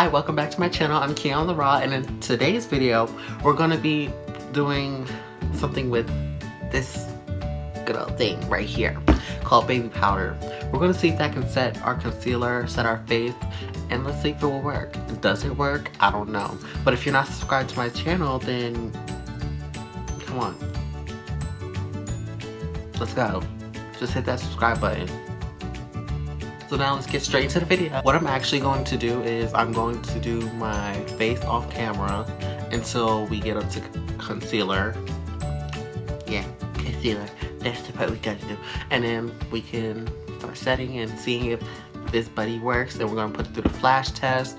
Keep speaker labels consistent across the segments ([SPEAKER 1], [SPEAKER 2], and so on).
[SPEAKER 1] Hi, welcome back to my channel. I'm Qionn Raw and in today's video, we're gonna be doing something with this good old thing right here called baby powder. We're gonna see if that can set our concealer, set our face, and let's see if it will work. Does it work? I don't know. But if you're not subscribed to my channel, then come on. Let's go. Just hit that subscribe button. So now let's get straight into the video. What I'm actually going to do is I'm going to do my face off camera until we get up to concealer. Yeah, concealer. That's the part we gotta do. And then we can start setting and seeing if this buddy works. And we're gonna put it through the flash test,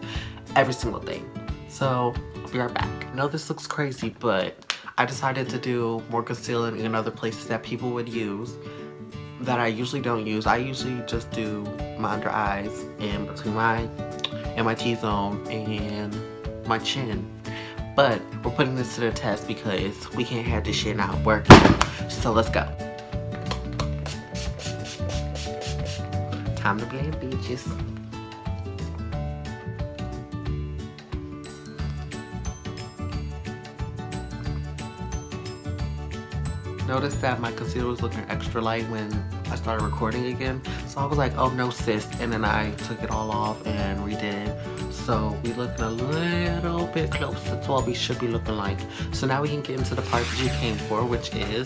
[SPEAKER 1] every single thing. So, I'll be right back. I know this looks crazy, but I decided to do more concealing in other places that people would use that I usually don't use. I usually just do my under eyes and between my and my T-zone and my chin. But we're putting this to the test because we can't have this shit not working. So let's go. Time to blend beaches. Noticed that my concealer was looking extra light when I started recording again. So I was like, oh no sis. And then I took it all off and redid. So we looking a little bit closer to what we should be looking like. So now we can get into the part that you came for, which is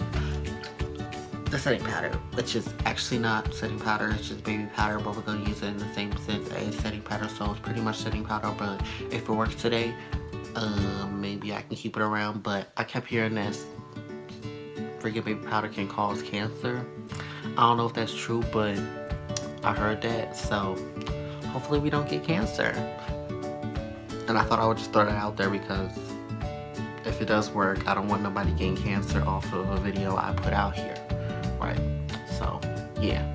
[SPEAKER 1] the setting powder, which is actually not setting powder, it's just baby powder, but we're gonna use it in the same sense as setting powder, so it's pretty much setting powder, but if it works today, um, maybe I can keep it around, but I kept hearing this freaking baby powder can cause cancer. I don't know if that's true, but I heard that, so hopefully we don't get cancer. And I thought I would just throw that out there because if it does work, I don't want nobody getting cancer off of a video I put out here, right? So, yeah.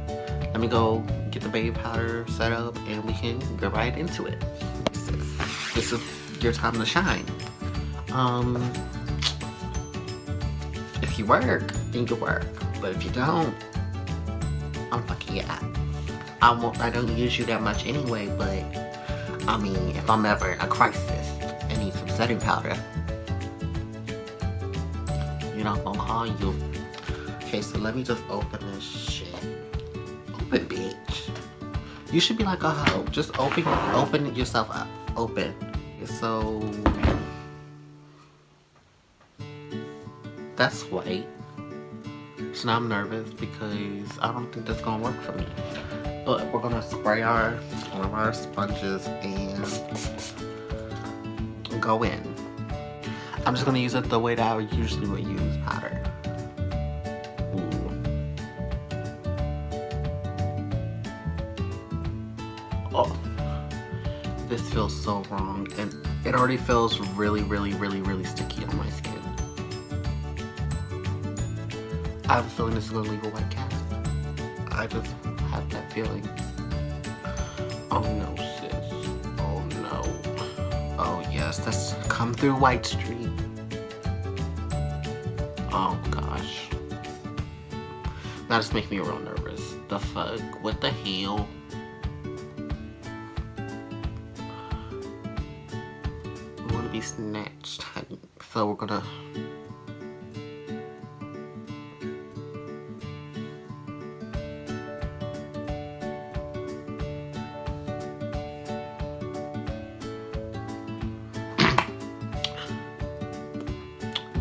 [SPEAKER 1] Let me go get the baby powder set up and we can get right into it. This is your time to shine. Um, you work, then you work. But if you don't, I'm fucking you up. I won't, I don't use you that much anyway, but I mean, if I'm ever in a crisis and need some setting powder, you know, I'm gonna call you. Okay, so let me just open this shit. Open, bitch. You should be like a hoe. Just open, open yourself up. Open. So that's white. So now I'm nervous because I don't think that's gonna work for me. But we're gonna spray our one of our sponges and go in. I'm just gonna use it the way that I usually would use powder. Ooh. Oh, this feels so wrong and it already feels really, really, really, really sticky on my skin. I have a feeling this is gonna leave a white cast. I just have that feeling. Oh no, sis. Oh no. Oh yes, that's come through White Street. Oh gosh. That just makes me real nervous. The fuck? What the hell? We wanna be snatched, honey. So we're gonna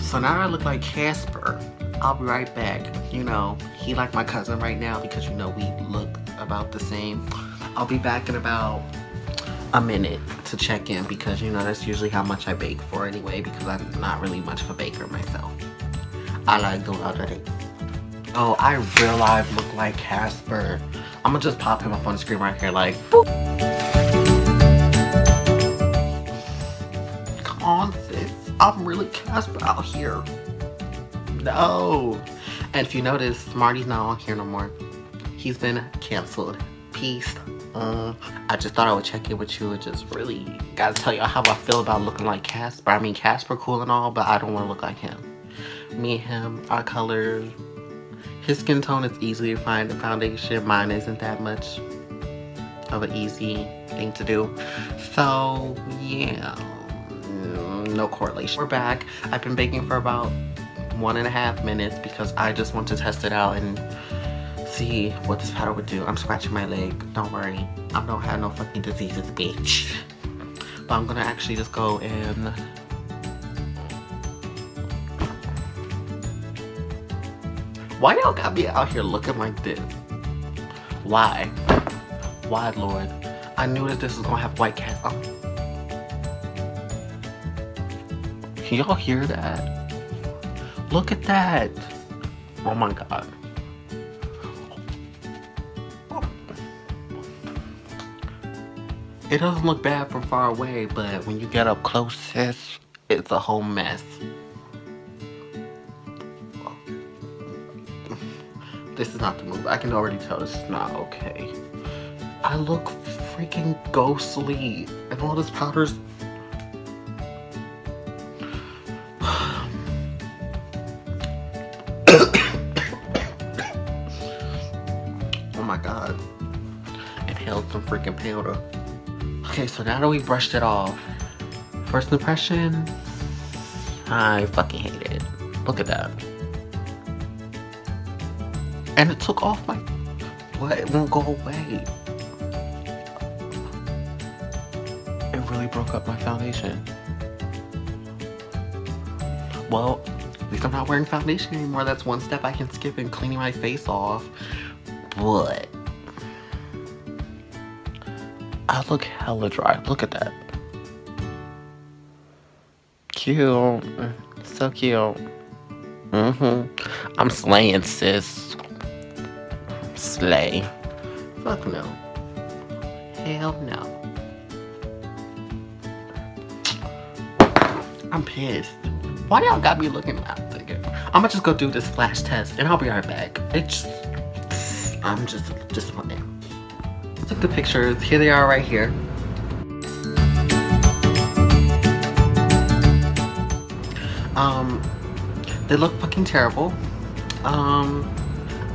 [SPEAKER 1] So now I look like Casper. I'll be right back. You know, he like my cousin right now because you know we look about the same. I'll be back in about a minute to check in because you know that's usually how much I bake for anyway because I'm not really much of a baker myself. I like going out. Oh, I real life look like Casper. I'm gonna just pop him up on the screen right here like boop. I'm really Casper out here. No. And if you notice, Marty's not on here no more. He's been canceled. Peace. Um, I just thought I would check in with you and just really gotta tell y'all how I feel about looking like Casper. I mean, Casper cool and all, but I don't want to look like him. Me and him, our colors, his skin tone is easy to find in foundation. Mine isn't that much. of an easy thing to do. So yeah, no correlation. We're back. I've been baking for about one and a half minutes because I just want to test it out and see what this powder would do. I'm scratching my leg. Don't worry. I don't have no fucking diseases, bitch. But I'm gonna actually just go and Why y'all got me out here looking like this? Why? Why, Lord? I knew that this was gonna have white cast. Oh. Can y'all hear that? Look at that. Oh my god. It doesn't look bad from far away, but when you get up close, it's, it's a whole mess. This is not the move. I can already tell this is not okay. I look freaking ghostly. And all this powder's... my god. Inhaled some freaking powder. Okay, so now that we brushed it off, first impression, I fucking hate it. Look at that. And it took off my, what, it won't go away. It really broke up my foundation. Well, at least I'm not wearing foundation anymore. That's one step I can skip in cleaning my face off. But I look hella dry. Look at that. Cute. So cute. Mm-hmm. I'm slaying, sis. Slay. Fuck no. Hell no. I'm pissed. Why y'all got me looking at again? I'ma just go do this flash test and I'll be right back. It's I'm just disappointed. Took the pictures. Here they are right here. Um, they look fucking terrible. Um,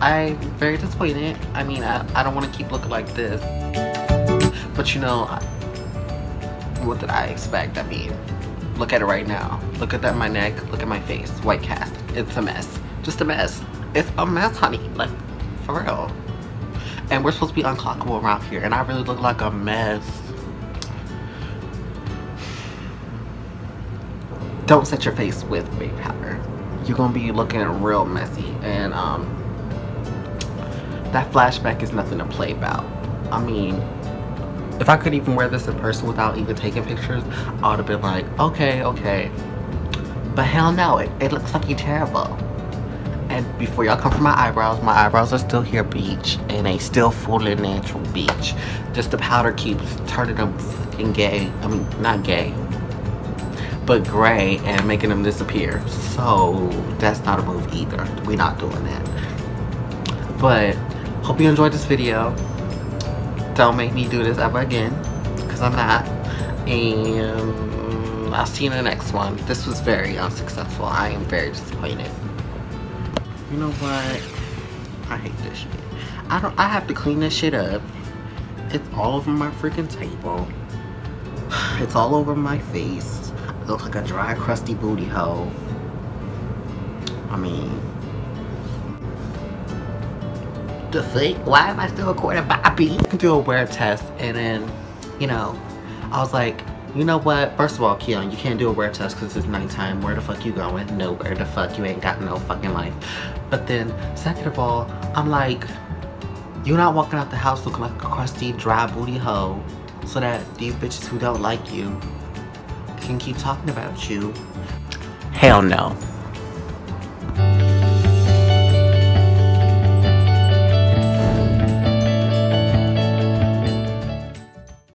[SPEAKER 1] I'm very disappointed. I mean, I, I don't want to keep looking like this. But you know, what did I expect? I mean, look at it right now. Look at that my neck. Look at my face. White cast. It's a mess. Just a mess. It's a mess, honey. Like, for real. And we're supposed to be unclockable around here. And I really look like a mess. Don't set your face with baby powder. You're gonna be looking real messy. And um, that flashback is nothing to play about. I mean, if I could even wear this in person without even taking pictures, I would have been like, okay, okay. But hell no, it, it looks fucking terrible. And before y'all come for my eyebrows, my eyebrows are still here, beach. And they still fully natural, beach. Just the powder keeps turning them fucking gay. I mean, not gay. But gray and making them disappear. So, that's not a move either. We're not doing that. But, hope you enjoyed this video. Don't make me do this ever again. Because I'm not. And I'll see you in the next one. This was very unsuccessful. I am very disappointed. You know what? I hate this shit. I don't I have to clean this shit up. It's all over my freaking table. It's all over my face. I look like a dry, crusty booty hole. I mean, the thing. Why am I still recording Bobby? I can do a wear test and then, you know, I was like, you know what? First of all, Qionn, you can't do a wear test because it's nighttime. Where the fuck you going? Nowhere the fuck. You ain't got no fucking life. But then, second of all, I'm like, you're not walking out the house looking like a crusty, dry booty hoe so that these bitches who don't like you can keep talking about you. Hell no.